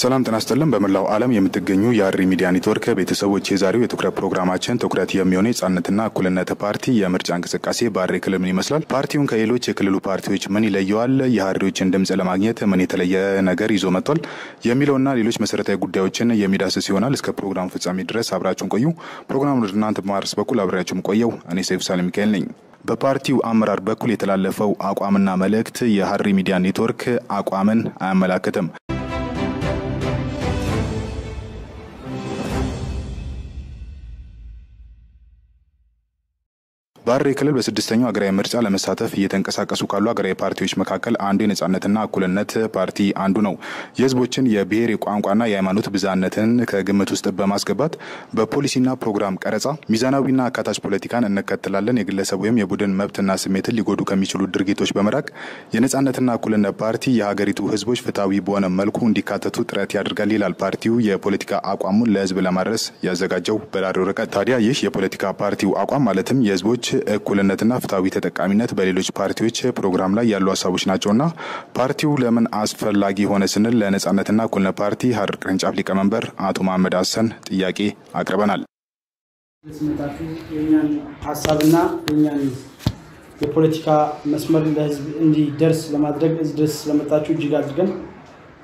ሰላም ጤና ይስጥልን። በመላው ዓለም የምትገኙ የሀሪ ሚዲያ ኔትወርክ ቤተሰቦች የዛሬው የትኩረት ፕሮግራማችን ትኩረት የሚሆነው የነጻነትና እኩልነት ፓርቲ የምርጫ እንቅስቃሴ በሀሪ ክልል ምን ይመስላል፣ ፓርቲውን ከሌሎች የክልሉ ፓርቲዎች ምን ይለየዋል፣ የሀሪዎችን ድምፅ ለማግኘት ምን የተለየ ነገር ይዞ መጥቷል የሚለውና ሌሎች መሰረታዊ ጉዳዮችን የሚዳስስ ይሆናል። እስከ ፕሮግራሙ ፍጻሜ ድረስ አብራችሁን ቆዩ። ፕሮግራሙን እናንተ በማድረስ በኩል አብሬያችሁም ቆየው እኔ ሰይፉ ሳህለ ሚካኤል ነኝ። በፓርቲው አመራር በኩል የተላለፈው አቋምና መልእክት የሀሪ ሚዲያ ኔትወርክ አቋምን አያመላክትም። በሀረሪ ክልል በስድስተኛው ሀገራዊ ምርጫ ለመሳተፍ እየተንቀሳቀሱ ካሉ ሀገራዊ ፓርቲዎች መካከል አንዱ የነጻነትና እኩልነት ፓርቲ አንዱ ነው። የህዝቦችን የብሔር የቋንቋና የሃይማኖት ብዝሃነትን ከግምት ውስጥ በማስገባት በፖሊሲና ፕሮግራም ቀረጻ ሚዛናዊና አካታች ፖለቲካን እንከተላለን፣ የግለሰብ ወይም የቡድን መብትና ስሜትን ሊጎዱ ከሚችሉ ድርጊቶች በመራቅ የነጻነትና እኩልነት ፓርቲ የሀገሪቱ ህዝቦች ፍትሐዊ በሆነ መልኩ እንዲካተቱ ጥረት ያደርጋል ይላል ፓርቲው የፖለቲካ አቋሙን ለህዝብ ለማድረስ ያዘጋጀው በራሪ ወረቀት። ታዲያ ይህ የፖለቲካ ፓርቲው አቋም ማለትም የህዝቦች እኩልነትና ፍትሐዊ ተጠቃሚነት በሌሎች ፓርቲዎች ፕሮግራም ላይ ያሉ ሀሳቦች ናቸውና ፓርቲው ለምን አስፈላጊ ሆነ ስንል ለነጻነትና እኩልነት ፓርቲ ሀረር ቅርንጫፍ ሊቀመንበር አቶ መሀመድ ሀሰን ጥያቄ አቅርበናል። የእኛን ሀሳብና የእኛን የፖለቲካ መስመር ለህዝብ እንዲደርስ ለማድረግ እዚህ ድረስ ስለመጣችሁ እጅግ አድርገን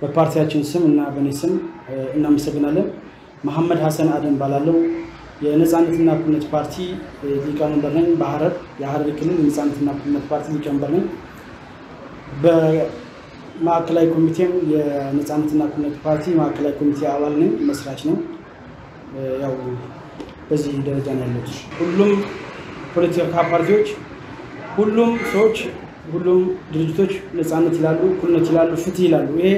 በፓርቲያችን ስም እና በእኔ ስም እናመሰግናለን። መሐመድ ሀሰን አደም ባላለው የነጻነትና እኩልነት ፓርቲ ሊቀመንበር ነኝ። በሀረር የሀረሪ ክልል የነጻነትና እኩልነት ፓርቲ ሊቀመንበር ነኝ። በማዕከላዊ ኮሚቴም የነጻነትና እኩልነት ፓርቲ ማዕከላዊ ኮሚቴ አባል ነኝ፣ መስራች ነኝ። ያው በዚህ ደረጃ ነው ያሉት። ሁሉም ፖለቲካ ፓርቲዎች፣ ሁሉም ሰዎች፣ ሁሉም ድርጅቶች ነጻነት ይላሉ፣ እኩልነት ይላሉ፣ ፍትህ ይላሉ። ይሄ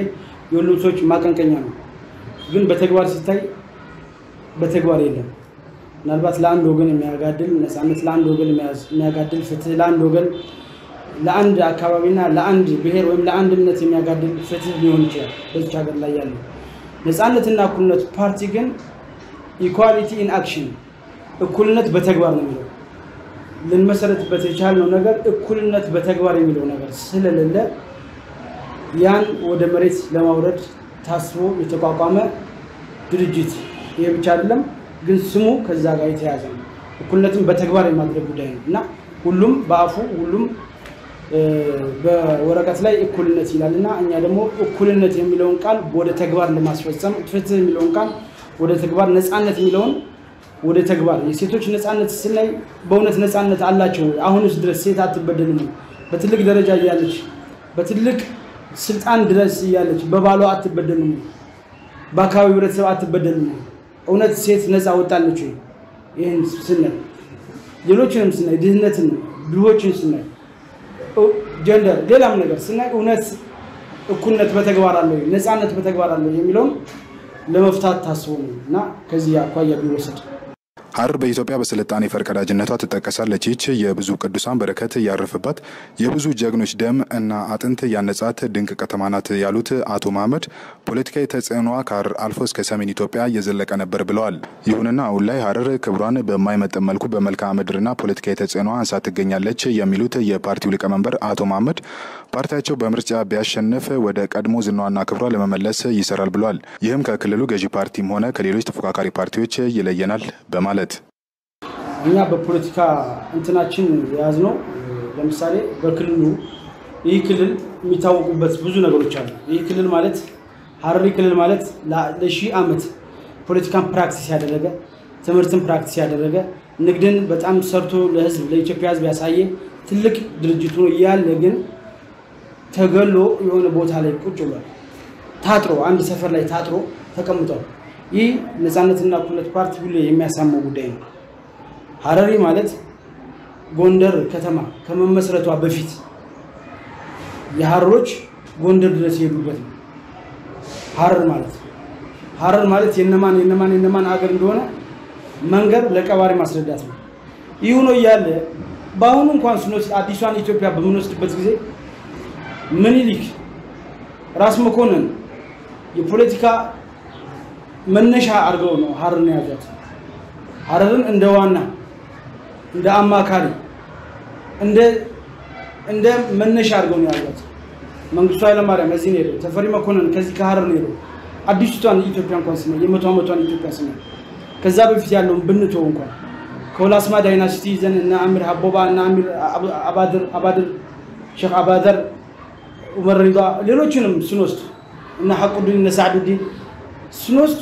የሁሉም ሰዎች ማቀንቀኛ ነው። ግን በተግባር ሲታይ በተግባር የለም። ምናልባት ለአንድ ወገን የሚያጋድል ነጻነት፣ ለአንድ ወገን የሚያጋድል ፍትህ፣ ለአንድ ወገን ለአንድ አካባቢና ለአንድ ብሔር ወይም ለአንድ እምነት የሚያጋድል ፍትህ ሊሆን ይችላል በዚች ሀገር ላይ ያለው። ነጻነትና እኩልነት ፓርቲ ግን equality in action እኩልነት በተግባር ነው የሚለው። ልንመሰረትበት የቻልነው ነገር እኩልነት በተግባር የሚለው ነገር ስለሌለ ያን ወደ መሬት ለማውረድ ታስቦ የተቋቋመ ድርጅት። ይሄ ብቻ አይደለም ግን ስሙ ከዛ ጋር የተያዘ ነው። እኩልነትን በተግባር የማድረግ ጉዳይ ነው እና ሁሉም በአፉ ሁሉም በወረቀት ላይ እኩልነት ይላል እና እኛ ደግሞ እኩልነት የሚለውን ቃል ወደ ተግባር ለማስፈጸም ፍትህ የሚለውን ቃል ወደ ተግባር፣ ነፃነት የሚለውን ወደ ተግባር የሴቶች ነፃነት ስናይ በእውነት ነፃነት አላቸው። አሁንስ ድረስ ሴት አትበደልም። በትልቅ ደረጃ እያለች በትልቅ ስልጣን ድረስ እያለች በባሏ አትበደልም። በአካባቢው ህብረተሰብ አትበደልም። እውነት ሴት ነፃ ወጣለች ወይ? ይህን ስናይ ሌሎችንም ስናይ ድህነትን፣ ድሆችን ስናይ ጀንደር፣ ሌላም ነገር ስናይ እውነት እኩልነት በተግባር አለ? ነፃነት በተግባር አለ የሚለውን ለመፍታት ታስቦ ነው እና ከዚህ አኳያ ቢወሰድ ሀረር በኢትዮጵያ በስልጣኔ ፈርቀዳጅነቷ ትጠቀሳለች። ይች የብዙ ቅዱሳን በረከት ያረፈባት የብዙ ጀግኖች ደም እና አጥንት ያነጻት ድንቅ ከተማ ናት ያሉት አቶ መሀመድ ፖለቲካዊ ተጽዕኖዋ ከሀረር አልፎ እስከ ሰሜን ኢትዮጵያ እየዘለቀ ነበር ብለዋል። ይሁንና አሁን ላይ ሀረር ክብሯን በማይመጥን መልኩ በመልክዓ ምድርና ፖለቲካዊ ተጽዕኖዋ አንሳ ትገኛለች የሚሉት የፓርቲው ሊቀመንበር አቶ መሀመድ ፓርቲያቸው በምርጫ ቢያሸንፍ ወደ ቀድሞ ዝናዋና ክብሯ ለመመለስ ይሰራል ብለዋል። ይህም ከክልሉ ገዢ ፓርቲም ሆነ ከሌሎች ተፎካካሪ ፓርቲዎች ይለየናል በማለት እኛ በፖለቲካ እንትናችን የያዝነው ለምሳሌ በክልሉ ይህ ክልል የሚታወቁበት ብዙ ነገሮች አሉ። ይህ ክልል ማለት ሀረሪ ክልል ማለት ለሺህ ዓመት ፖለቲካን practice ያደረገ ትምህርትን practice ያደረገ ንግድን በጣም ሰርቶ ለህዝብ ለኢትዮጵያ ህዝብ ያሳየ ትልቅ ድርጅት ሆኖ እያለ ግን ተገሎ የሆነ ቦታ ላይ ቁጭ ብሏል። ታጥሮ አንድ ሰፈር ላይ ታጥሮ ተቀምጧል። ይህ ነፃነትና እኩልነት ፓርቲ ሁሌ የሚያሳመው ጉዳይ ነው። ሀረሪ ማለት ጎንደር ከተማ ከመመስረቷ በፊት የሀረሮች ጎንደር ድረስ የሄዱበት ነው። ሀረር ማለት ሀረር ማለት የነማን የነማን የነማን አገር እንደሆነ መንገር ለቀባሪ ማስረዳት ነው። ይህ ሆኖ እያለ በአሁኑ እንኳን ስንወስድ አዲሷን ኢትዮጵያ በምንወስድበት ጊዜ ምኒልክ፣ ራስ መኮንን የፖለቲካ መነሻ አድርገው ነው ሀረርን የያዟት። ሀረርን እንደ ዋና እንደ አማካሪ እንደ እንደ መነሻ አድርገው ነው ያሏት። መንግስቱ ኃይለማርያም እዚህ ነው ሄደው፣ ተፈሪ መኮንን ከዚህ ከሀረር ነው ሄደው፣ አዲስቷን ኢትዮጵያ እንኳን ስናይ የመቶ ዓመቷን ኢትዮጵያ ስናይ ከዛ በፊት ያለውን ብንተው እንኳን ከወላስማ ዳይናስቲ ይዘን እነ አሚር ሀቦባ እና አሚር አባድር አባድር ሼክ አባደር ኡመር ሪዳ ሌሎችንም ስንወስድ እነ ሐቁዲን እነ ሳዕዱዲን ስንወስድ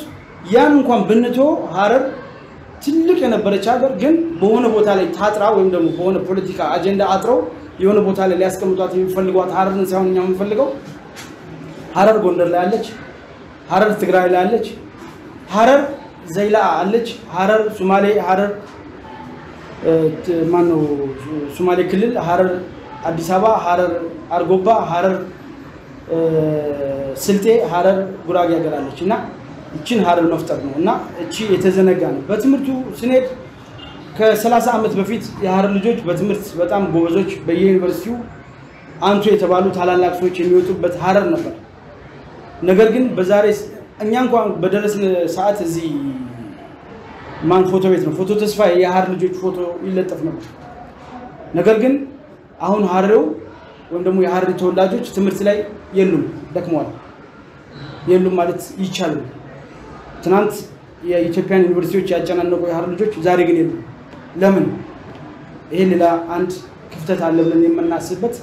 ያን እንኳን ብንቶ ሀረር ትልቅ የነበረች ሀገር ግን በሆነ ቦታ ላይ ታጥራ ወይም ደግሞ በሆነ ፖለቲካ አጀንዳ አጥረው የሆነ ቦታ ላይ ሊያስቀምጧት የሚፈልጓት ሀረርን ሳይሆን እኛ የምንፈልገው ሀረር ጎንደር ላይ አለች፣ ሀረር ትግራይ ላይ አለች፣ ሀረር ዘይላ አለች፣ ሀረር ሱማሌ ሀረር ማነው ሱማሌ ክልል ሀረር አዲስ አበባ ሀረር አርጎባ ሀረር ስልጤ ሀረር ጉራጌ ሀረር አለች እና እችን ሀረር መፍጠር ነው እና እቺ የተዘነጋ ነው። በትምህርቱ ስንሄድ ከ30 ዓመት በፊት የሀረር ልጆች በትምህርት በጣም ጎበዞች በየዩኒቨርሲቲው አንቱ የተባሉ ታላላቅ ሰዎች የሚወጡበት ሀረር ነበር። ነገር ግን በዛሬ እኛ እንኳን በደረስን ሰዓት እዚህ ማን ፎቶ ቤት ነው ፎቶ ተስፋ የሀረር ልጆች ፎቶ ይለጠፍ ነበር። ነገር ግን አሁን ሀረሬው ወይም ደግሞ የሀረሪ ተወላጆች ትምህርት ላይ የሉም፣ ደክመዋል። የሉም ማለት ይቻላል። ትናንት የኢትዮጵያን ዩኒቨርሲቲዎች ያጨናነቁ የሀረር ልጆች ዛሬ ግን የሉም። ለምን? ይሄ ሌላ አንድ ክፍተት አለ ብለን የምናስብበት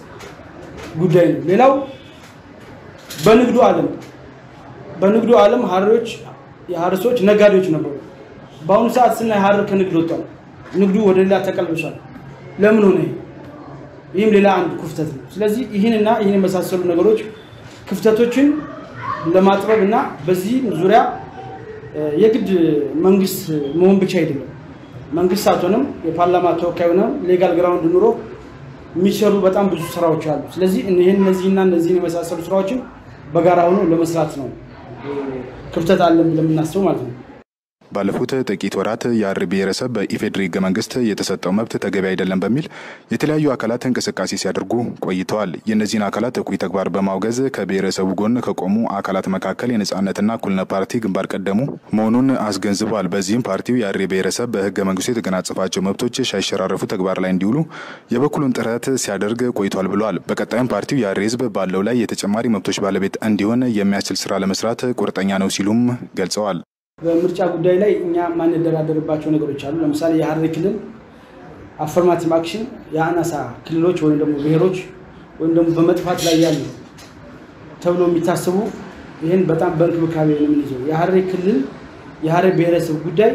ጉዳይ ነው። ሌላው በንግዱ ዓለም በንግዱ ዓለም ሀረሪዎች የሀረር ሰዎች ነጋዴዎች ነበሩ። በአሁኑ ሰዓት ስናይ ሀረር ከንግድ ወጥቷል። ንግዱ ወደ ሌላ ተቀልብሷል። ለምን ሆነ? ይህም ሌላ አንድ ክፍተት ነው። ስለዚህ ይህንና ይህን የመሳሰሉ ነገሮች ክፍተቶችን ለማጥበብ እና በዚህ ዙሪያ የግድ መንግስት መሆን ብቻ አይደለም። መንግስት ሳትሆንም የፓርላማ ተወካይ ሆነ legal ground ኑሮ የሚሰሩ በጣም ብዙ ስራዎች አሉ። ስለዚህ ይህን እነዚህና እነዚህን የመሳሰሉ ስራዎችን በጋራ ሆኖ ለመስራት ነው ክፍተት አለን ብለን የምናስበው ማለት ነው። ባለፉት ጥቂት ወራት የሀረሪ ብሔረሰብ በኢፌዴሪ ህገ መንግስት የተሰጠው መብት ተገቢ አይደለም በሚል የተለያዩ አካላት እንቅስቃሴ ሲያደርጉ ቆይተዋል። የእነዚህን አካላት እኩይ ተግባር በማውገዝ ከብሔረሰቡ ጎን ከቆሙ አካላት መካከል የነጻነትና እኩልነት ፓርቲ ግንባር ቀደሙ መሆኑን አስገንዝበዋል። በዚህም ፓርቲው የሀረሪ ብሔረሰብ በህገ መንግስቱ የተጎናጸፋቸው መብቶች ሳይሸራረፉ ተግባር ላይ እንዲውሉ የበኩሉን ጥረት ሲያደርግ ቆይቷል ብለዋል። በቀጣይም ፓርቲው የሀረሪ ህዝብ ባለው ላይ የተጨማሪ መብቶች ባለቤት እንዲሆን የሚያስችል ስራ ለመስራት ቁርጠኛ ነው ሲሉም ገልጸዋል። በምርጫ ጉዳይ ላይ እኛ ማንደራደርባቸው ነገሮች አሉ። ለምሳሌ የሀረሪ ክልል affirmative action የአናሳ ክልሎች ወይም ደግሞ ብሔሮች ወይም ደግሞ በመጥፋት ላይ ያሉ ተብሎ የሚታሰቡ ይህን በጣም በእንክብካቤ ነው የምንይዘው። የሀረሪ ክልል የሀረሪ ብሔረሰብ ጉዳይ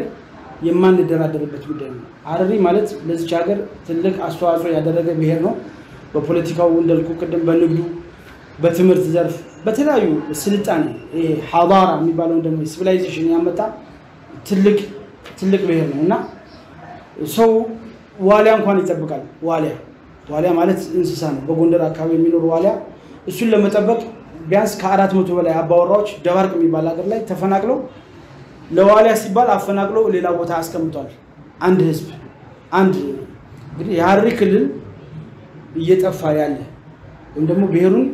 የማንደራደርበት ጉዳይ ነው። ሀረሪ ማለት ለዚች ሀገር ትልቅ አስተዋጽኦ ያደረገ ብሔር ነው። በፖለቲካው እንዳልኩ ቅድም በንግዱ በትምህርት ዘርፍ በተለያዩ ስልጣኔ حضارة የሚባለውን ደግሞ civilization ያመጣ ትልቅ ትልቅ ብሔር ነው እና ሰው ዋሊያ እንኳን ይጠብቃል። ዋሊያ ዋሊያ ማለት እንስሳ ነው። በጎንደር አካባቢ የሚኖር ዋሊያ እሱን ለመጠበቅ ቢያንስ ከአራት መቶ በላይ አባወራዎች ደባርቅ የሚባል ሀገር ላይ ተፈናቅለው ለዋሊያ ሲባል አፈናቅለው ሌላ ቦታ አስቀምጧል። አንድ ህዝብ አንድ እንግዲህ የሀረሪ ክልል እየጠፋ ያለ ወይም ደግሞ ብሔሩን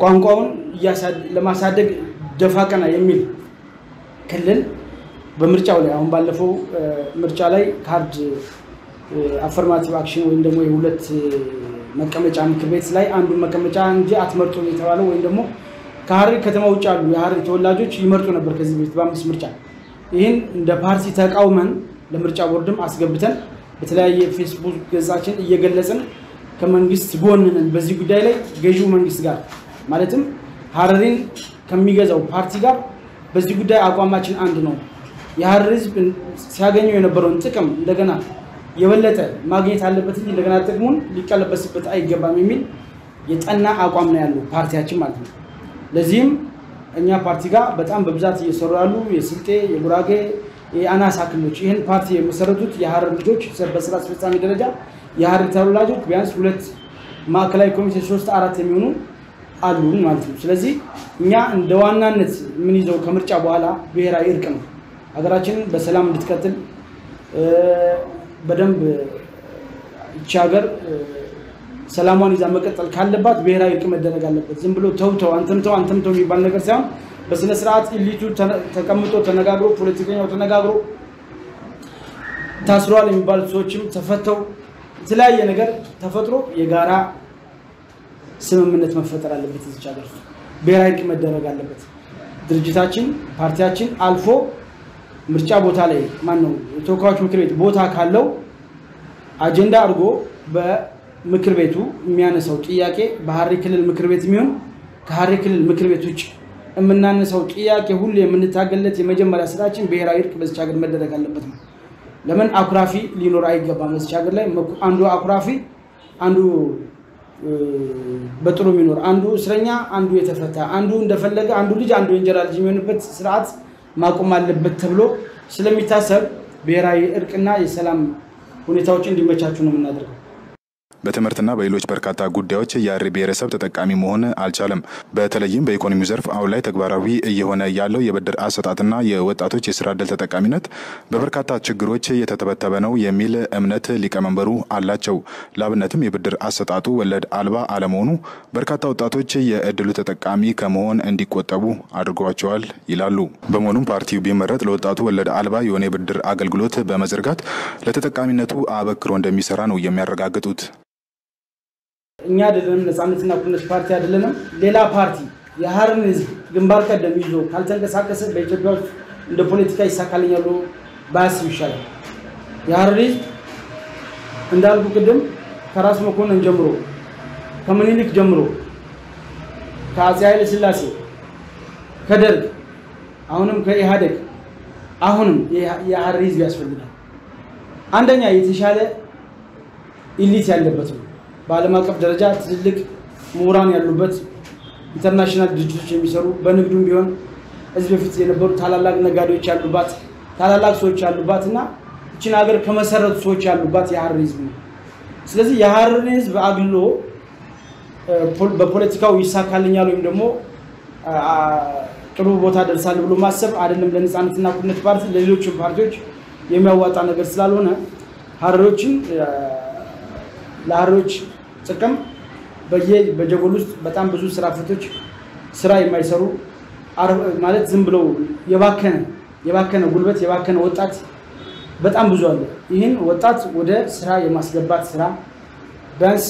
ቋንቋውን ለማሳደግ ደፋ ቀና የሚል ክልል በምርጫው ላይ አሁን ባለፈው ምርጫ ላይ ካርድ affirmative action ወይም ደግሞ የሁለት መቀመጫ ምክር ቤት ላይ አንዱን መቀመጫ እንጂ አትመርጡም የተባለው ወይም ደግሞ ከሀረሪ ከተማ ውጭ ያሉ የሀረሪ ተወላጆች ይመርጡ ነበር ከዚህ በፊት በአምስት ምርጫ። ይህን እንደ ፓርቲ ተቃውመን ለምርጫ ቦርድም አስገብተን በተለያየ ፌስቡክ ገጻችን እየገለጽን ከመንግስት ጎን ነን። በዚህ ጉዳይ ላይ ገዢው መንግስት ጋር ማለትም ሀረሪን ከሚገዛው ፓርቲ ጋር በዚህ ጉዳይ አቋማችን አንድ ነው። የሀረሪ ህዝብ ሲያገኘው የነበረውን ጥቅም እንደገና የበለጠ ማግኘት አለበት እንጂ እንደገና ጥቅሙን ሊቀለበስበት አይገባም የሚል የጠና አቋም ነው ያለው ፓርቲያችን ማለት ነው። ለዚህም እኛ ፓርቲ ጋር በጣም በብዛት እየሰሩ ያሉ የስልጤ፣ የጉራጌ፣ የአናሳ ክልሎች ይህን ፓርቲ የመሰረቱት የሀረር ልጆች በስራ አስፈጻሚ ደረጃ የሀረሪ ተወላጆች ቢያንስ ሁለት ማዕከላዊ ኮሚቴ ሶስት አራት የሚሆኑ አሉ ማለት ነው። ስለዚህ እኛ እንደ ዋናነት የምንይዘው ከምርጫ በኋላ ብሔራዊ እርቅ ነው። ሀገራችንን በሰላም እንድትቀጥል በደንብ ይቺ ሀገር ሰላሟን ይዛ መቀጠል ካለባት ብሔራዊ እርቅ መደረግ አለበት። ዝም ብሎ ተውተው አንተምተው አንተምተው የሚባል ነገር ሳይሆን በስነ ስርዓት ኢሊቱ ተቀምጦ ተነጋግሮ ፖለቲከኛው ተነጋግሮ ታስረዋል የሚባሉት ሰዎችም ተፈተው የተለያየ ነገር ተፈጥሮ የጋራ ስምምነት መፈጠር አለበት። እዚች ሀገር ብሔራዊ እርቅ መደረግ አለበት። ድርጅታችን ፓርቲያችን አልፎ ምርጫ ቦታ ላይ ማን ነው የተወካዮች ምክር ቤት ቦታ ካለው አጀንዳ አድርጎ በምክር ቤቱ የሚያነሳው ጥያቄ በሀረሪ ክልል ምክር ቤት የሚሆን ከሀረሪ ክልል ምክር ቤት ውጭ የምናነሳው ጥያቄ ሁሉ የምንታገለት የመጀመሪያ ስራችን ብሔራዊ እርቅ በዚች ሀገር መደረግ አለበት ነው። ለምን አኩራፊ ሊኖር አይገባም። በዚች ሀገር ላይ አንዱ አኩራፊ፣ አንዱ በጥሩ የሚኖር አንዱ እስረኛ፣ አንዱ የተፈታ፣ አንዱ እንደፈለገ፣ አንዱ ልጅ አንዱ የእንጀራ ልጅ የሚሆንበት ስርዓት ማቆም አለበት ተብሎ ስለሚታሰብ ብሔራዊ እርቅና የሰላም ሁኔታዎች እንዲመቻቹ ነው የምናደርገው። በትምህርትና በሌሎች በርካታ ጉዳዮች የሀረሪ ብሔረሰብ ተጠቃሚ መሆን አልቻለም። በተለይም በኢኮኖሚው ዘርፍ አሁን ላይ ተግባራዊ እየሆነ ያለው የብድር አሰጣጥና የወጣቶች የስራ ዕድል ተጠቃሚነት በበርካታ ችግሮች የተተበተበ ነው የሚል እምነት ሊቀመንበሩ አላቸው። ለአብነትም የብድር አሰጣጡ ወለድ አልባ አለመሆኑ በርካታ ወጣቶች የእድሉ ተጠቃሚ ከመሆን እንዲቆጠቡ አድርጓቸዋል ይላሉ። በመሆኑም ፓርቲው ቢመረጥ ለወጣቱ ወለድ አልባ የሆነ የብድር አገልግሎት በመዘርጋት ለተጠቃሚነቱ አበክሮ እንደሚሰራ ነው የሚያረጋግጡት። እኛ አይደለንም ነፃነትና እኩልነት ፓርቲ አይደለንም። ሌላ ፓርቲ የሀረሪን ህዝብ ግንባር ቀደም ይዞ ካልተንቀሳቀሰ በኢትዮጵያ ውስጥ እንደ ፖለቲካ ይሳካልኛል ብሎ ባያስብ ይሻላል። የሀረሪ ህዝብ እንዳልኩ ቅድም ከራስ መኮንን ጀምሮ ከምኒልክ ጀምሮ ከአፄ ኃይለ ሥላሴ ከደርግ አሁንም ከኢህአዴግ አሁንም የሀረሪ ህዝብ ያስፈልጋል። አንደኛ የተሻለ ኢሊት ያለበት ነው። በዓለም አቀፍ ደረጃ ትልልቅ ምሁራን ያሉበት international ድርጅቶች የሚሰሩ በንግዱም ቢሆን እዚህ በፊት የነበሩ ታላላቅ ነጋዴዎች ያሉባት ታላላቅ ሰዎች ያሉባት እና እችን ሀገር ከመሰረቱ ሰዎች ያሉባት የሀረሪ ህዝብ ነው። ስለዚህ የሀረሪ ህዝብ አግሎ በፖለቲካው ይሳካልኛል ወይም ደግሞ ጥሩ ቦታ ደርሳል ብሎ ማሰብ አይደለም። ለነፃነትና እኩልነት ፓርቲ ለሌሎችም ፓርቲዎች የሚያዋጣ ነገር ስላልሆነ ሀረሪዎችን ለሀረሪዎች ጥቅም በየ በጀጎል ውስጥ በጣም ብዙ ስራ ፈቶች ስራ የማይሰሩ ማለት ዝም ብለው የባከነ የባከነ ጉልበት የባከነ ወጣት በጣም ብዙ አለ። ይህን ወጣት ወደ ስራ የማስገባት ስራ ቢያንስ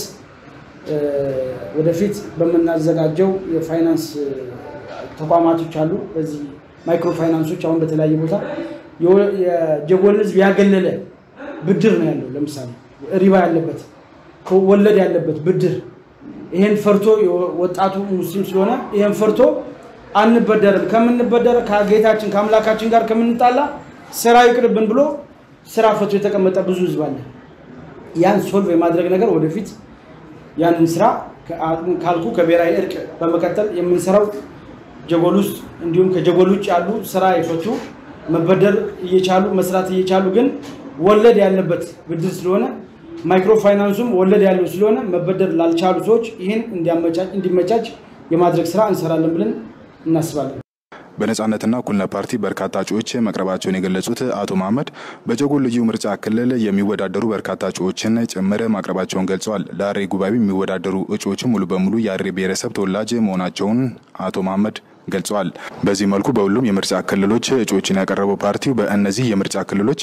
ወደፊት በምናዘጋጀው የፋይናንስ ተቋማቶች አሉ። በዚህ ማይክሮ ፋይናንሶች አሁን በተለያየ ቦታ የጀጎልን ህዝብ ያገለለ ብድር ነው ያለው። ለምሳሌ ሪባ ያለበት ወለድ ያለበት ብድር ይሄን ፈርቶ ወጣቱ ሙስሊም ስለሆነ ይሄን ፈርቶ አንበደርም፣ ከምንበደር ከጌታችን ከአምላካችን ጋር ከምንጣላ ስራ ይቅርብን ብሎ ስራ ፈቶ የተቀመጠ ብዙ ህዝብ አለ። ያን solve የማድረግ ነገር ወደፊት ያንን ስራ ካልኩ ከብሔራዊ እርቅ በመቀጠል የምንሰራው ጀጎል ውስጥ እንዲሁም ከጀጎል ውጭ ያሉ ስራ የፈቱ መበደር እየቻሉ መስራት እየቻሉ ግን ወለድ ያለበት ብድር ስለሆነ ማይክሮ ፋይናንሱም ወለድ ያለው ስለሆነ መበደር ላልቻሉ ሰዎች ይህን እንዲመቻች የማድረግ ስራ እንሰራለን ብለን እናስባለን። በነጻነትና እኩልነት ፓርቲ በርካታ እጩዎች መቅረባቸውን የገለጹት አቶ መሀመድ በጀጎል ልዩ ምርጫ ክልል የሚወዳደሩ በርካታ እጩዎችን ጭምር ማቅረባቸውን ገልጸዋል። ለሀረሪ ጉባኤ የሚወዳደሩ እጩዎችን ሙሉ በሙሉ የሀረሪ ብሔረሰብ ተወላጅ መሆናቸውን አቶ መሀመድ ገልጸዋል። በዚህ መልኩ በሁሉም የምርጫ ክልሎች እጩዎችን ያቀረበው ፓርቲው በእነዚህ የምርጫ ክልሎች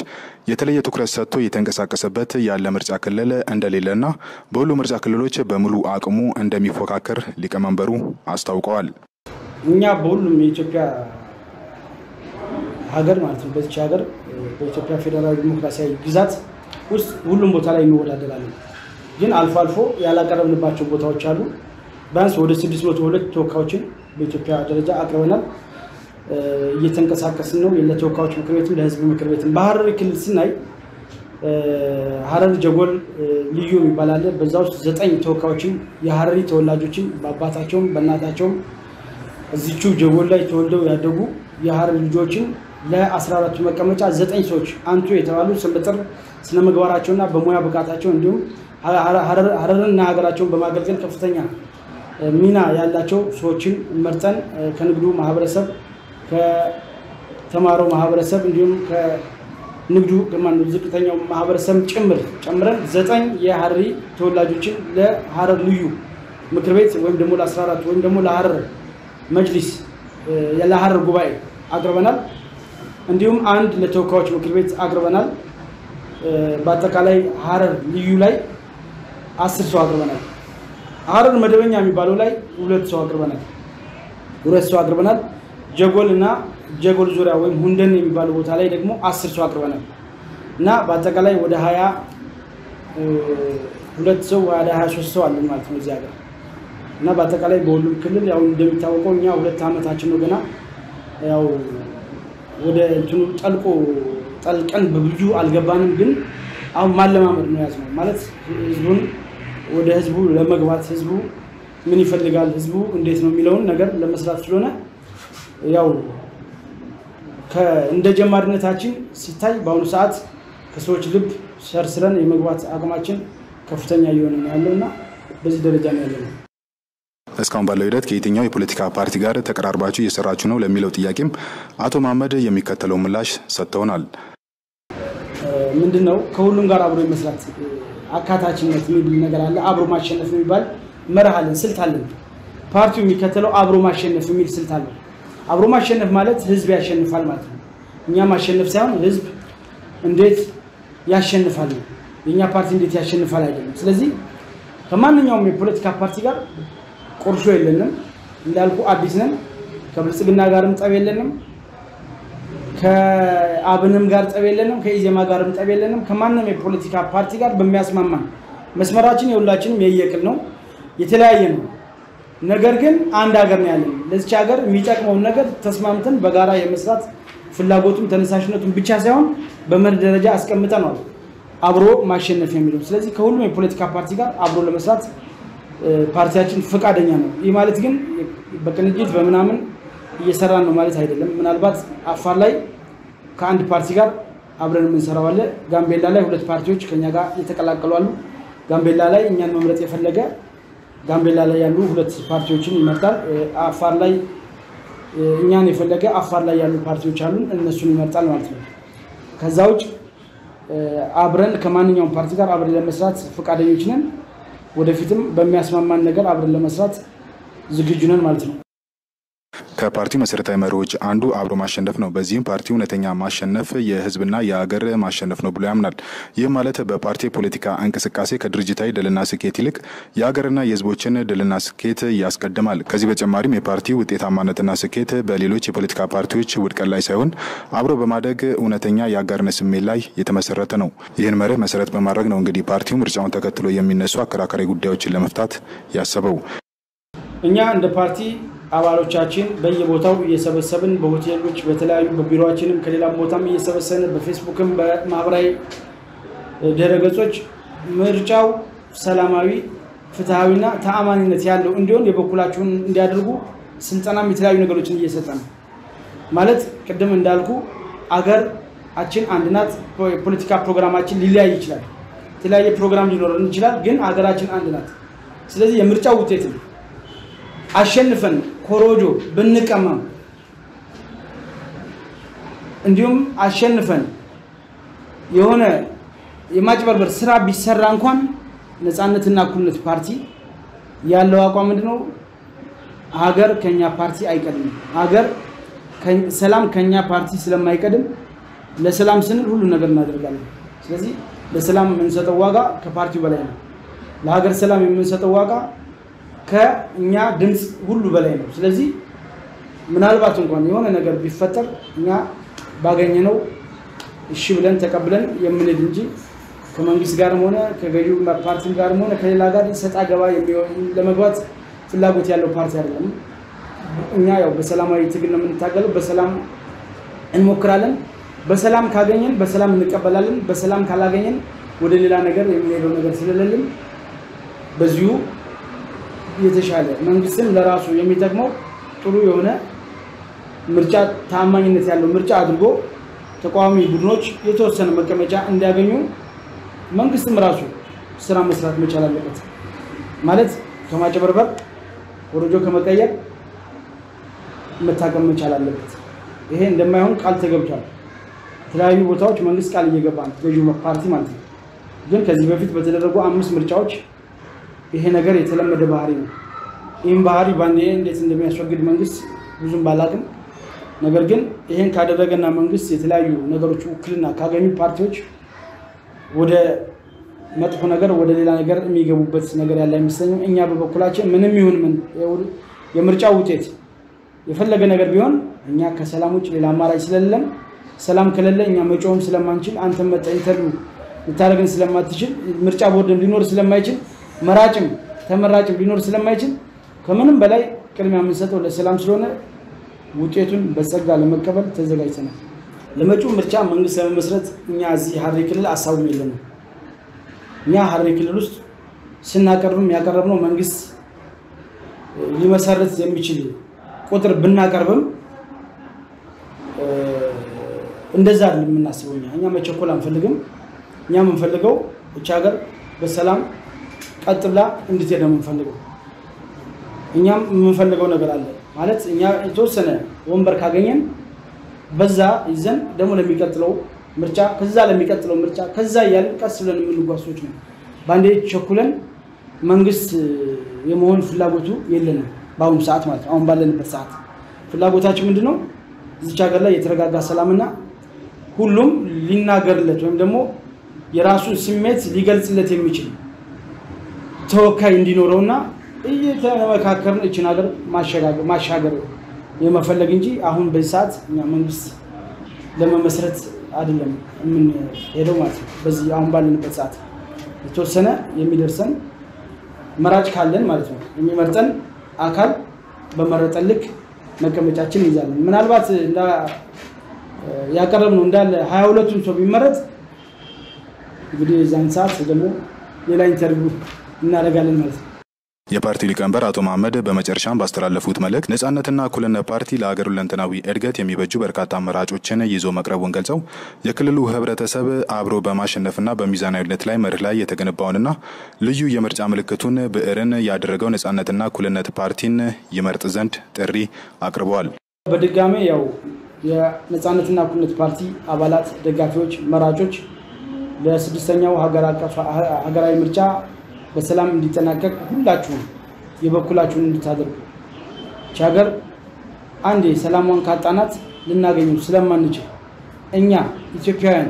የተለየ ትኩረት ሰጥቶ የተንቀሳቀሰበት ያለ ምርጫ ክልል እንደሌለና በሁሉ ምርጫ ክልሎች በሙሉ አቅሙ እንደሚፎካከር ሊቀመንበሩ አስታውቀዋል። እኛ በሁሉም የኢትዮጵያ ሀገር ማለት ነው በዚች ሀገር በኢትዮጵያ ፌዴራላዊ ዲሞክራሲያዊ ግዛት ውስጥ ሁሉም ቦታ ላይ እንወዳደራለን። ግን አልፎ አልፎ ያላቀረብንባቸው ቦታዎች አሉ። ቢያንስ ወደ 602 ተወካዮችን በኢትዮጵያ ደረጃ አቅርበናል። እየተንቀሳቀስን ነው። ለተወካዮች ምክር ቤትም ለህዝብ ምክር ቤትም በሀረሪ ክልል ስናይ ሀረር ጀጎል ልዩ የሚባል አለ። በዛ ውስጥ ዘጠኝ ተወካዮችን የሀረሪ ተወላጆችን በአባታቸውም በእናታቸውም እዚቹ ጀጎል ላይ ተወልደው ያደጉ የሀረሪ ልጆችን ለ14ቱ መቀመጫ ዘጠኝ ሰዎች አንቱ የተባሉ ስመጥር ስነ ምግባራቸውና በሙያ ብቃታቸው እንዲሁም ሀረርንና ሀገራቸውን በማገልገል ከፍተኛ ሚና ያላቸው ሰዎችን መርጠን ከንግዱ ማህበረሰብ ከተማረው ማህበረሰብ እንዲሁም ከንግዱ ዝቅተኛው ማህበረሰብ ጭምር ጨምረን ዘጠኝ የሀረሪ ተወላጆችን ለሀረር ልዩ ምክር ቤት ወይም ደግሞ ለ14 ወይም ደግሞ ለሀረር መጅሊስ ለሀረር ጉባኤ አቅርበናል። እንዲሁም አንድ ለተወካዮች ምክር ቤት አቅርበናል። በአጠቃላይ ሀረር ልዩ ላይ አስር ሰው አቅርበናል። ሀረር መደበኛ የሚባለው ላይ ሁለት ሰው አቅርበናል። ሁለት ሰው አቅርበናል። ጀጎል እና ጀጎል ዙሪያ ወይም ሁንደን የሚባለው ቦታ ላይ ደግሞ አስር ሰው አቅርበናል እና በአጠቃላይ ወደ ሀያ ሁለት ሰው ወደ ሀያ ሶስት ሰው አለን ማለት ነው እዚህ ሀገር እና በአጠቃላይ በሁሉም ክልል ያው እንደሚታወቀው እኛ ሁለት ዓመታችን ነው ገና ያው ወደ እንትኑ ጠልቆ ጠልቀን በብዙ አልገባንም፣ ግን አሁን ማለማመድ ነው ያዝነው ማለት ህዝቡን ወደ ህዝቡ ለመግባት ህዝቡ ምን ይፈልጋል፣ ህዝቡ እንዴት ነው የሚለውን ነገር ለመስራት ስለሆነ ያው እንደ ጀማሪነታችን ሲታይ በአሁኑ ሰዓት ከሰዎች ልብ ሰርስረን የመግባት አቅማችን ከፍተኛ እየሆነ ነው ያለው እና በዚህ ደረጃ ነው ያለ ነው። እስካሁን ባለው ሂደት ከየትኛው የፖለቲካ ፓርቲ ጋር ተቀራርባችሁ እየሰራችሁ ነው ለሚለው ጥያቄም አቶ መሀመድ የሚከተለው ምላሽ ሰጥተውናል። ምንድን ነው ከሁሉም ጋር አብሮ የመስራት አካታችነት የሚል ነገር አለ። አብሮ ማሸነፍ የሚባል መርህ አለን፣ ስልት አለን። ፓርቲው የሚከተለው አብሮ ማሸነፍ የሚል ስልት አለ። አብሮ ማሸነፍ ማለት ህዝብ ያሸንፋል ማለት ነው። እኛ ማሸነፍ ሳይሆን ህዝብ እንዴት ያሸንፋል ነው። የእኛ ፓርቲ እንዴት ያሸንፋል አይደለም። ስለዚህ ከማንኛውም የፖለቲካ ፓርቲ ጋር ቁርሾ የለንም። እንዳልኩ አዲስ ነን። ከብልጽግና ጋርም ጠብ የለንም። ከአብንም ጋር ጠብ የለንም። ከኢዜማ ጋርም ጠብ የለንም። ከማንም የፖለቲካ ፓርቲ ጋር በሚያስማማን መስመራችን የሁላችንም የየቅል ነው፣ የተለያየ ነው። ነገር ግን አንድ ሀገር ነው ያለን። ለዚች ሀገር የሚጠቅመውን ነገር ተስማምተን በጋራ የመስራት ፍላጎቱም ተነሳሽነቱም ብቻ ሳይሆን በመርህ ደረጃ አስቀምጠነዋል አብሮ ማሸነፍ የሚለው። ስለዚህ ከሁሉም የፖለቲካ ፓርቲ ጋር አብሮ ለመስራት ፓርቲያችን ፈቃደኛ ነው። ይህ ማለት ግን በቅንጅት በምናምን እየሰራን ነው ማለት አይደለም። ምናልባት አፋር ላይ ከአንድ ፓርቲ ጋር አብረን የምንሰራው አለ። ጋምቤላ ላይ ሁለት ፓርቲዎች ከኛ ጋር የተቀላቀሉ አሉ። ጋምቤላ ላይ እኛን መምረጥ የፈለገ ጋምቤላ ላይ ያሉ ሁለት ፓርቲዎችን ይመርጣል። አፋር ላይ እኛን የፈለገ አፋር ላይ ያሉ ፓርቲዎች አሉን፣ እነሱን ይመርጣል ማለት ነው። ከዛ ውጭ አብረን ከማንኛውም ፓርቲ ጋር አብረን ለመስራት ፈቃደኞች ነን። ወደፊትም በሚያስማማን ነገር አብረን ለመስራት ዝግጁ ነን ማለት ነው። ከፓርቲው መሰረታዊ መሪዎች አንዱ አብሮ ማሸነፍ ነው። በዚህም ፓርቲው እውነተኛ ማሸነፍ የህዝብና የሀገር ማሸነፍ ነው ብሎ ያምናል። ይህ ማለት በፓርቲ የፖለቲካ እንቅስቃሴ ከድርጅታዊ ድልና ስኬት ይልቅ የሀገርና የህዝቦችን ድልና ስኬት ያስቀድማል። ከዚህ በተጨማሪም የፓርቲው ውጤታማነትና ስኬት በሌሎች የፖለቲካ ፓርቲዎች ውድቀት ላይ ሳይሆን አብሮ በማደግ እውነተኛ የአጋርነት ስሜት ላይ የተመሰረተ ነው። ይህን መርህ መሰረት በማድረግ ነው እንግዲህ ፓርቲው ምርጫውን ተከትሎ የሚነሱ አከራካሪ ጉዳዮችን ለመፍታት ያሰበው። እኛ እንደ ፓርቲ አባሎቻችን በየቦታው እየሰበሰብን በሆቴሎች በተለያዩ በቢሮችንም ከሌላም ቦታም እየሰበሰብን በፌስቡክም በማህበራዊ ድረገጾች ምርጫው ሰላማዊ፣ ፍትሐዊና ተአማኒነት ያለው እንዲሆን የበኩላችሁን እንዲያደርጉ ስልጠናም የተለያዩ ነገሮችን እየሰጠ ነው። ማለት ቅድም እንዳልኩ አገራችን አንድ ናት። የፖለቲካ ፕሮግራማችን ሊለያይ ይችላል። የተለያየ ፕሮግራም ሊኖረን ይችላል። ግን አገራችን አንድ ናት። ስለዚህ የምርጫው ውጤት ነው አሸንፈን ኮሮጆ ብንቀማም እንዲሁም አሸንፈን የሆነ የማጭበርበር ስራ ቢሰራ እንኳን ነፃነትና እኩልነት ፓርቲ ያለው አቋም ምንድነው? ሀገር ከኛ ፓርቲ አይቀድም። ሀገር ሰላም ከኛ ፓርቲ ስለማይቀድም ለሰላም ስንል ሁሉ ነገር እናደርጋለን። ስለዚህ ለሰላም የምንሰጠው ዋጋ ከፓርቲው በላይ ነው። ለሀገር ሰላም የምንሰጠው ዋጋ ከእኛ ድምፅ ሁሉ በላይ ነው። ስለዚህ ምናልባት እንኳን የሆነ ነገር ቢፈጠር እኛ ባገኘነው እሺ ብለን ተቀብለን የምንሄድ እንጂ ከመንግስት ጋርም ሆነ ከገዢው ፓርቲም ጋርም ሆነ ከሌላ ጋር ሰጣ ገባ ለመግባት ፍላጎት ያለው ፓርቲ አይደለም። እኛ ያው በሰላማዊ ትግል ነው የምንታገለው። በሰላም እንሞክራለን። በሰላም ካገኘን በሰላም እንቀበላለን። በሰላም ካላገኘን ወደ ሌላ ነገር የምንሄደው ነገር ስለሌለን በዚሁ የተሻለ መንግስትም ለራሱ የሚጠቅመው ጥሩ የሆነ ምርጫ ታማኝነት ያለው ምርጫ አድርጎ ተቃዋሚ ቡድኖች የተወሰነ መቀመጫ እንዲያገኙ መንግስትም ራሱ ስራ መስራት መቻል አለበት። ማለት ከማጭበርበር ወረጆ ከመቀየር መታቀም መቻል አለበት። ይሄ እንደማይሆን ቃል ተገብቷል። የተለያዩ ቦታዎች መንግስት ቃል እየገባ ነው፣ ገዢው ፓርቲ ማለት ነው። ግን ከዚህ በፊት በተደረጉ አምስት ምርጫዎች ይሄ ነገር የተለመደ ባህሪ ነው። ይህም ባህሪ ባንዴ እንዴት እንደሚያስወግድ መንግስት ብዙም ባላቅም፣ ነገር ግን ይሄን ካደረገና መንግስት የተለያዩ ነገሮች ውክልና ካገኙ ፓርቲዎች ወደ መጥፎ ነገር ወደ ሌላ ነገር የሚገቡበት ነገር ያለ አይመስለኝም። እኛ በበኩላችን ምንም ይሁን ምን የምርጫ ውጤት የፈለገ ነገር ቢሆን እኛ ከሰላም ውጭ ሌላ አማራጭ ስለሌለን ሰላም ከሌለ እኛ መጮህም ስለማንችል አንተም መጣ interview ልታደርግን ስለማትችል ምርጫ ቦርድም ሊኖር ስለማይችል መራጭም ተመራጭም ሊኖር ስለማይችል ከምንም በላይ ቅድሚያ የምንሰጠው ለሰላም ስለሆነ ውጤቱን በጸጋ ለመቀበል ተዘጋጅተናል። ለመጪው ምርጫ መንግስት ለመመስረት እኛ እዚህ ሀረሪ ክልል ሀሳቡም የለንም። እኛ ሀረሪ ክልል ውስጥ ስናቀርብም ያቀረብነው መንግስት ሊመሰረት የሚችል ቁጥር ብናቀርብም እንደዛ አይደለም የምናስበው። እኛ እኛ መቸኮል አንፈልግም። እኛ የምንፈልገው እች ሀገር በሰላም ቀጥ ብላ እንድትሄድ ነው የምንፈልገው። እኛም የምንፈልገው ነገር አለ ማለት እኛ የተወሰነ ወንበር ካገኘን በዛ ይዘን ደግሞ ለሚቀጥለው ምርጫ ከዛ ለሚቀጥለው ምርጫ ከዛ እያልን ቀስ ብለን የምንጓዝ ነው። በአንዴ ቸኩለን መንግስት የመሆን ፍላጎቱ የለንም በአሁኑ ሰዓት ማለት ነው። አሁን ባለንበት ሰዓት ፍላጎታችን ምንድን ነው? እዚች ሀገር ላይ የተረጋጋ ሰላምና ሁሉም ሊናገርለት ወይም ደግሞ የራሱን ስሜት ሊገልጽለት የሚችል ተወካይ እንዲኖረውና እየተመካከርን እችን ሀገር ማሻገር የመፈለግ እንጂ አሁን በዚህ ሰዓት እኛ መንግስት ለመመስረት አይደለም የምንሄደው ማለት ነው። በዚህ አሁን ባለንበት ሰዓት የተወሰነ የሚደርሰን መራጭ ካለን ማለት ነው የሚመርጠን አካል በመረጠን ልክ መቀመጫችን እንይዛለን። ምናልባት ያቀረብነው እንዳለ ሀያ ሁለቱን ሰው ቢመረጥ እንግዲህ የዛን ሰዓት ደግሞ ሌላ interview እናደርጋለን ማለት ነው። የፓርቲው ሊቀመንበር አቶ መሐመድ በመጨረሻም ባስተላለፉት መልእክት ነጻነትና እኩልነት ፓርቲ ለሀገር ሁለንተናዊ እድገት የሚበጁ በርካታ አማራጮችን ይዞ መቅረቡን ገልጸው የክልሉ ሕብረተሰብ አብሮ በማሸነፍና በሚዛናዊነት ላይ መርህ ላይ የተገነባውንና ልዩ የምርጫ ምልክቱን ብዕርን ያደረገው ነጻነትና እኩልነት ፓርቲን ይመርጥ ዘንድ ጥሪ አቅርበዋል። በድጋሜ ያው የነጻነትና እኩልነት ፓርቲ አባላት፣ ደጋፊዎች፣ መራጮች ለስድስተኛው ሀገራዊ ምርጫ በሰላም እንዲጠናቀቅ ሁላችሁም የበኩላችሁን እንድታደርጉ ይህች ሀገር አንዴ ሰላሟን ካጣናት ልናገኘው ስለማንችል እኛ ኢትዮጵያውያን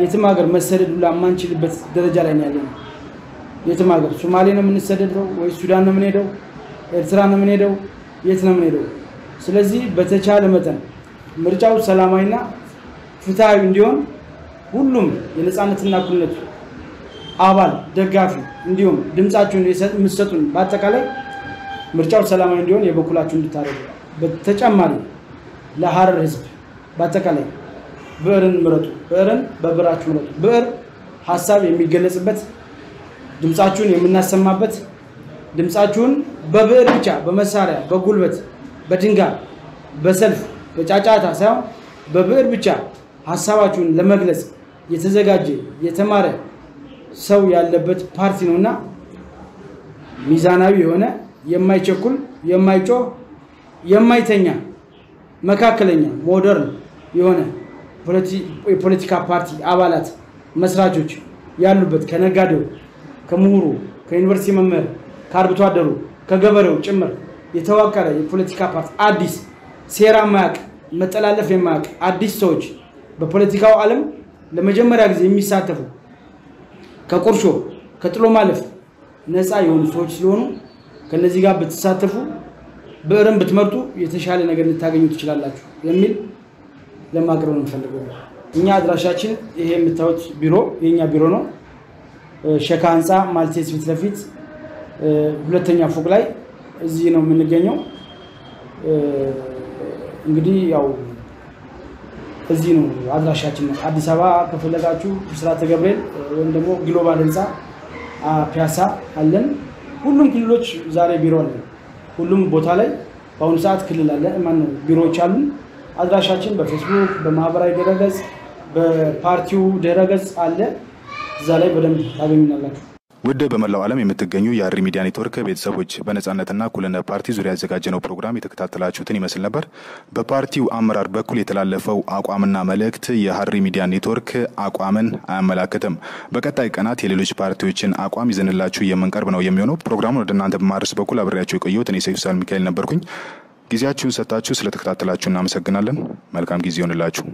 የትም ሀገር መሰደድ ሁላ የማንችልበት ደረጃ ላይ ነው ያለነው። የትም ሀገር ሶማሌ ነው የምንሰደደው ወይ ሱዳን ነው የምንሄደው፣ ኤርትራ ነው የምንሄደው፣ የት ነው የምንሄደው? ስለዚህ በተቻለ መጠን ምርጫው ሰላማዊና ፍትሐዊ እንዲሆን ሁሉም የነፃነትና እኩልነት አባል ደጋፊ እንዲሁም ድምፃችሁን የምትሰጡን በአጠቃላይ ምርጫው ሰላማዊ እንዲሆን የበኩላችሁ እንድታደርጉ። በተጨማሪ ለሀረር ሕዝብ በአጠቃላይ ብዕርን ምረጡ። ብዕርን በብዕራችሁ ምረጡ። ብዕር ሀሳብ የሚገለጽበት ድምፃችሁን የምናሰማበት ድምፃችሁን በብዕር ብቻ በመሳሪያ በጉልበት በድንጋይ በሰልፍ በጫጫታ ሳይሆን በብዕር ብቻ ሀሳባችሁን ለመግለጽ የተዘጋጀ የተማረ ሰው ያለበት ፓርቲ ነው እና ሚዛናዊ የሆነ የማይቸኩል የማይጮህ የማይተኛ መካከለኛ ሞደርን የሆነ የፖለቲካ ፓርቲ አባላት መስራቾች ያሉበት ከነጋዴው፣ ከምሁሩ፣ ከዩኒቨርሲቲ መምህር፣ ከአርብቶ አደሩ፣ ከገበሬው ጭምር የተዋቀረ የፖለቲካ ፓርቲ አዲስ ሴራ የማያውቅ መጠላለፍ የማያውቅ አዲስ ሰዎች በፖለቲካው ዓለም ለመጀመሪያ ጊዜ የሚሳተፉ ከቁርሾ ከጥሎ ማለፍ ነፃ የሆኑ ሰዎች ስለሆኑ ከነዚህ ጋር ብትሳተፉ ብዕርን ብትመርጡ የተሻለ ነገር ልታገኙ ትችላላችሁ የሚል ለማቅረብ ነው የምፈልገው። እኛ አድራሻችን ይሄ የምታዩት ቢሮ የኛ ቢሮ ነው። ሸካ ህንፃ ማልቴስ ፊት ለፊት ሁለተኛ ፎቅ ላይ እዚህ ነው የምንገኘው። እንግዲህ ያው እዚህ ነው አድራሻችን ነው። አዲስ አበባ ከፈለጋችሁ ብስራተ ገብርኤል ወይም ደግሞ ግሎባል ህንፃ ፒያሳ አለን። ሁሉም ክልሎች ዛሬ ቢሮ አለን። ሁሉም ቦታ ላይ በአሁኑ ሰዓት ክልል አለ ማነው ቢሮዎች አሉን። አድራሻችን በፌስቡክ በማህበራዊ ድረገጽ በፓርቲው ድረገጽ አለ። እዛ ላይ በደንብ ታገኙናላችሁ። ውድ በመላው ዓለም የምትገኙ የሀረሪ ሚዲያ ኔትወርክ ቤተሰቦች በነጻነትና እኩልነት ፓርቲ ዙሪያ ያዘጋጀነው ፕሮግራም የተከታተላችሁትን ይመስል ነበር። በፓርቲው አመራር በኩል የተላለፈው አቋምና መልእክት የሀረሪ ሚዲያ ኔትወርክ አቋምን አያመላክትም። በቀጣይ ቀናት የሌሎች ፓርቲዎችን አቋም ይዘንላችሁ የምንቀርብ ነው የሚሆነው። ፕሮግራሙን ወደ እናንተ በማድረስ በኩል አብሬያቸው የቆየሁት እኔ ሰይፉ ሳል ሚካኤል ነበርኩኝ። ጊዜያችሁን ሰጥታችሁ ስለተከታተላችሁ እናመሰግናለን። መልካም ጊዜ ይሆንላችሁ።